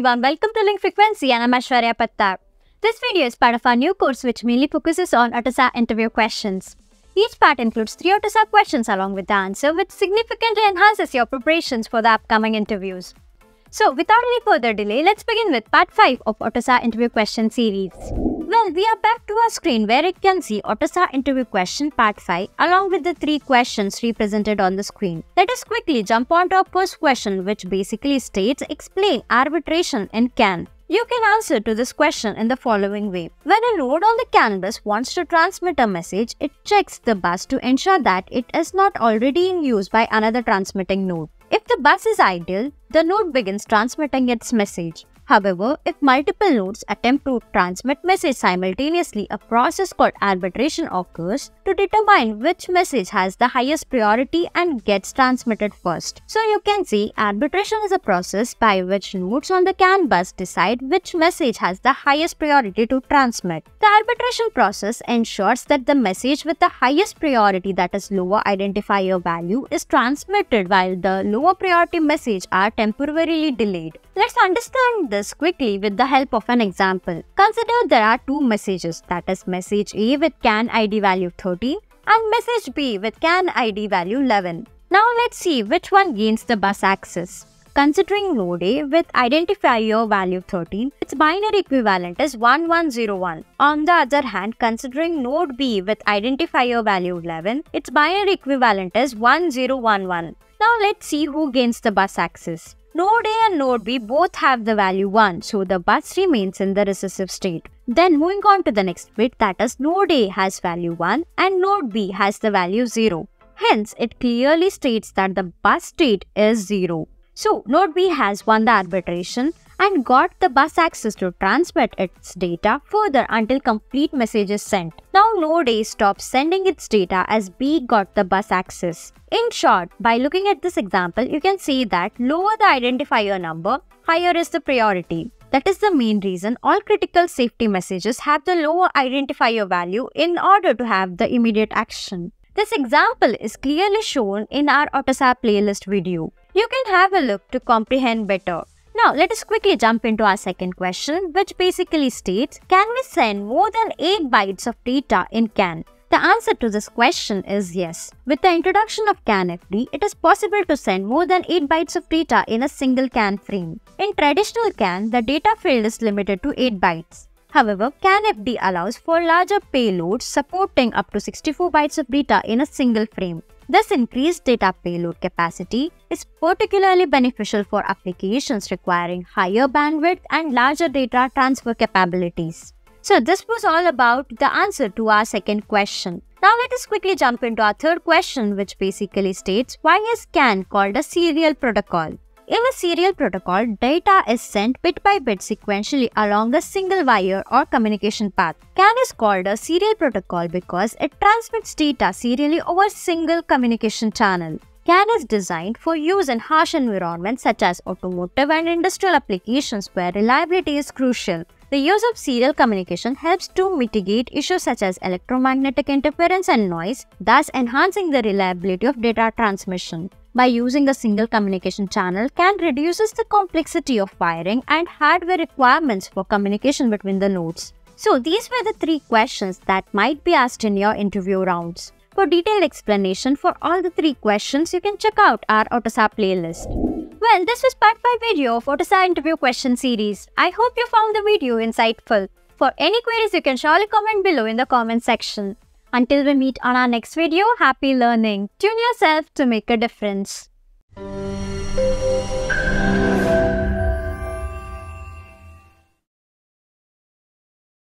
Everyone, welcome to Linked Frequency and I'm Aishwarya Pattar. This video is part of our new course which mainly focuses on AutoSAR interview questions. Each part includes three AutoSAR questions along with the answer which significantly enhances your preparations for the upcoming interviews. So without any further delay, let's begin with part 5 of AutoSAR interview question series. Well, we are back to our screen where you can see AutoSAR interview question part 5 along with the three questions represented on the screen. Let us quickly jump on to our first question which basically states explain arbitration in CAN. You can answer to this question in the following way. When a node on the CAN bus wants to transmit a message, it checks the bus to ensure that it is not already in use by another transmitting node. If the bus is idle, the node begins transmitting its message. However, if multiple nodes attempt to transmit message simultaneously, a process called arbitration occurs to determine which message has the highest priority and gets transmitted first. So you can see arbitration is a process by which nodes on the CAN bus decide which message has the highest priority to transmit. The arbitration process ensures that the message with the highest priority that is lower identifier value is transmitted while the lower priority message are temporarily delayed. Let's understand this quickly with the help of an example. Consider there are two messages that is message A with CAN ID value 13 and message B with CAN ID value 11. Now let's see which one gains the bus access. Considering node A with identifier value 13, its binary equivalent is 1101. On the other hand, considering node B with identifier value 11, its binary equivalent is 1011. Now let's see who gains the bus access. Node A and Node B both have the value 1, so the bus remains in the recessive state. Then moving on to the next bit that is Node A has value 1 and Node B has the value 0. Hence, it clearly states that the bus state is 0. So, Node B has won the arbitration and got the bus access to transmit its data further until complete message is sent. Now Node A stops sending its data as B got the bus access. In short, by looking at this example, you can see that lower the identifier number, higher is the priority. That is the main reason all critical safety messages have the lower identifier value in order to have the immediate action. This example is clearly shown in our AutoSAR playlist video. You can have a look to comprehend better. Now, let us quickly jump into our second question, which basically states, can we send more than 8 bytes of data in CAN? The answer to this question is yes. With the introduction of CANFD, it is possible to send more than 8 bytes of data in a single CAN frame. In traditional CAN, the data field is limited to 8 bytes. However, CANFD allows for larger payloads supporting up to 64 bytes of data in a single frame. This increased data payload capacity is particularly beneficial for applications requiring higher bandwidth and larger data transfer capabilities. So this was all about the answer to our second question. Now let us quickly jump into our third question which basically states why is CAN called a serial protocol? In a serial protocol, data is sent bit by bit sequentially along a single wire or communication path. CAN is called a serial protocol because it transmits data serially over a single communication channel. CAN is designed for use in harsh environments such as automotive and industrial applications where reliability is crucial. The use of serial communication helps to mitigate issues such as electromagnetic interference and noise, thus enhancing the reliability of data transmission. By using a single communication channel, CAN reduces the complexity of wiring and hardware requirements for communication between the nodes. So these were the three questions that might be asked in your interview rounds. For detailed explanation for all the three questions, you can check out our AutoSAR playlist. Well, this was part 5 video of AutoSAR interview question series. I hope you found the video insightful. For any queries, you can surely comment below in the comment section. Until we meet on our next video, happy learning. Tune yourself to make a difference.